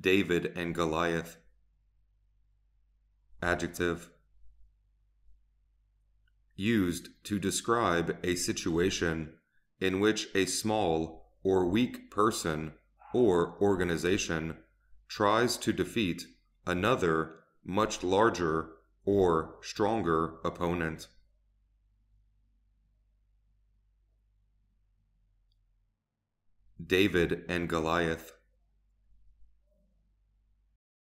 David and Goliath. Adjective. Used to describe a situation in which a small or weak person or organization tries to defeat another much larger or stronger opponent. David and Goliath.